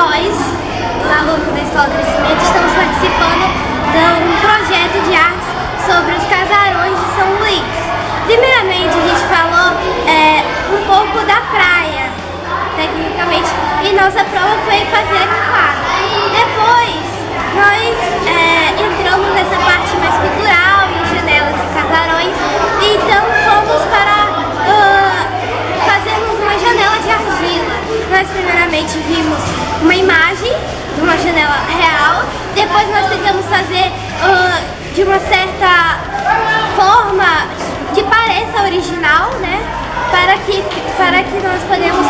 nós, alunos da Escola Crescimento, estamos participando de um projeto de artes sobre os casarões de São Luís. Primeiramente, a gente falou é, um pouco da praia, tecnicamente, e nossa prova foi fazer primeiramente vimos uma imagem de uma janela real, depois nós tentamos fazer uh, de uma certa forma que pareça original, né? Para que, para que nós podemos